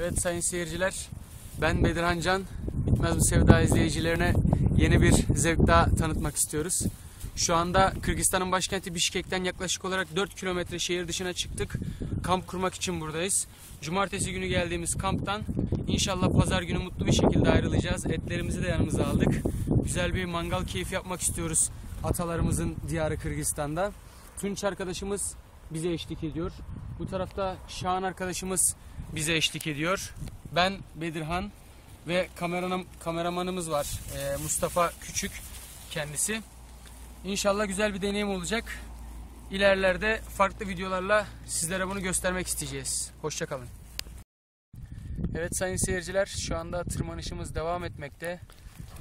Evet sayın seyirciler, ben Bedirhan Can. Bitmez bu sevda izleyicilerine yeni bir zevk daha tanıtmak istiyoruz. Şu anda Kırgızistan'ın başkenti Bişkek'ten yaklaşık olarak 4 kilometre şehir dışına çıktık. Kamp kurmak için buradayız. Cumartesi günü geldiğimiz kamptan inşallah pazar günü mutlu bir şekilde ayrılacağız. Etlerimizi de yanımıza aldık. Güzel bir mangal keyfi yapmak istiyoruz atalarımızın diyarı Kırgızistan'da. Tunç arkadaşımız bize eşlik ediyor. Bu tarafta Şahan arkadaşımız bize eşlik ediyor. Ben Bedirhan ve kameranım, kameramanımız var Ee, Mustafa Küçük kendisi. İnşallah güzel bir deneyim olacak. İlerlerde farklı videolarla sizlere bunu göstermek isteyeceğiz. Hoşçakalın. Evet sayın seyirciler şu anda tırmanışımız devam etmekte.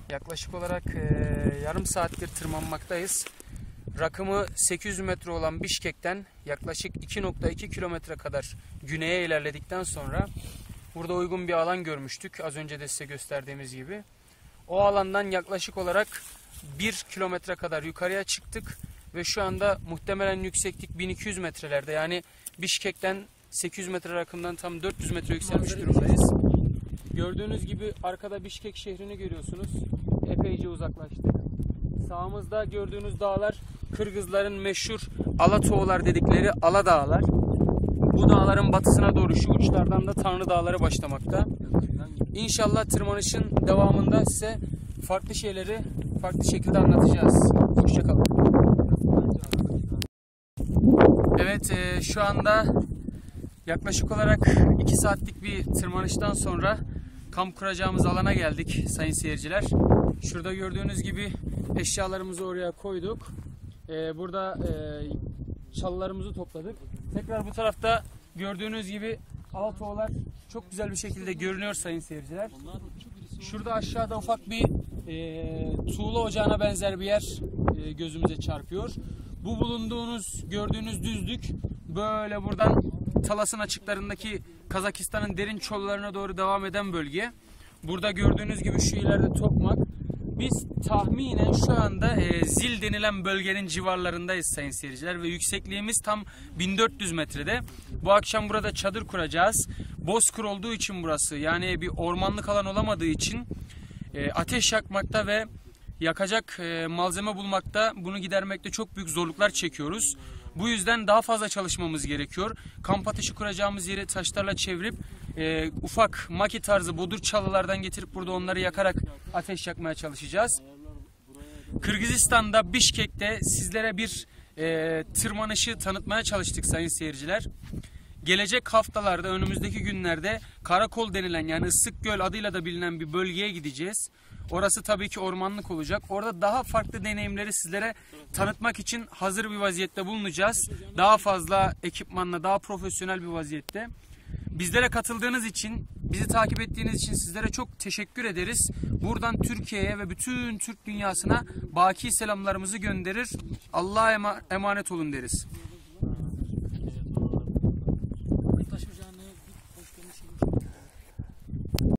Yaklaşık olarak e, yarım saattir tırmanmaktayız. Rakımı 800 metre olan Bişkek'ten yaklaşık 2.2 kilometre kadar güneye ilerledikten sonra burada uygun bir alan görmüştük. Az önce de size gösterdiğimiz gibi. O alandan yaklaşık olarak 1 kilometre kadar yukarıya çıktık ve şu anda muhtemelen yükseklik 1200 metrelerde. Yani Bişkek'ten 800 metre rakımdan tam 400 metre yükselmiş durumdayız. Gördüğünüz gibi arkada Bişkek şehrini görüyorsunuz. Epeyce uzaklaştık. Sağımızda gördüğünüz dağlar Kırgızların meşhur Alatoğlar dedikleri Ala Dağlar. Bu dağların batısına doğru şu uçlardan da Tanrı Dağları başlamakta. İnşallah tırmanışın devamında size farklı şeyleri farklı şekilde anlatacağız. Hoşçakalın. Evet e, şu anda yaklaşık olarak 2 saatlik bir tırmanıştan sonra kamp kuracağımız alana geldik sayın seyirciler. Şurada gördüğünüz gibi eşyalarımızı oraya koyduk. E, burada e, çalılarımızı topladık. Tekrar bu tarafta gördüğünüz gibi Alatoğlar çok güzel bir şekilde görünüyor sayın seyirciler. Şurada aşağıda ufak bir e, tuğla ocağına benzer bir yer e, gözümüze çarpıyor. Bu bulunduğunuz gördüğünüz düzlük böyle buradan Talas'ın açıklarındaki Kazakistan'ın derin çollarına doğru devam eden bölge. Burada gördüğünüz gibi şu ileride Tokmak. Biz tahminen şu anda e, Zil denilen bölgenin civarlarındayız sayın seyirciler ve yüksekliğimiz tam 1400 metrede. Bu akşam burada çadır kuracağız. Bozkır olduğu için burası yani bir ormanlık alan olamadığı için e, ateş yakmakta ve yakacak e, malzeme bulmakta bunu gidermekte çok büyük zorluklar çekiyoruz. Bu yüzden daha fazla çalışmamız gerekiyor. Kamp ateşi kuracağımız yeri taşlarla çevirip e, ufak maki tarzı bodur çalılardan getirip burada onları yakarak ateş yakmaya çalışacağız. Kırgızistan'da Bişkek'te sizlere bir e, tırmanışı tanıtmaya çalıştık sayın seyirciler. Gelecek haftalarda önümüzdeki günlerde Karakol denilen yani Isık Göl adıyla da bilinen bir bölgeye gideceğiz. Orası tabii ki ormanlık olacak. Orada daha farklı deneyimleri sizlere tanıtmak için hazır bir vaziyette bulunacağız. Daha fazla ekipmanla, daha profesyonel bir vaziyette. Bizlere katıldığınız için, bizi takip ettiğiniz için sizlere çok teşekkür ederiz. Buradan Türkiye'ye ve bütün Türk dünyasına baki selamlarımızı gönderir. Allah'a ema- emanet olun deriz.